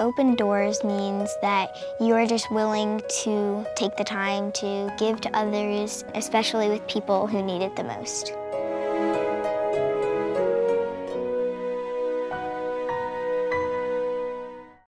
Open doors means that you are just willing to take the time to give to others, especially with people who need it the most.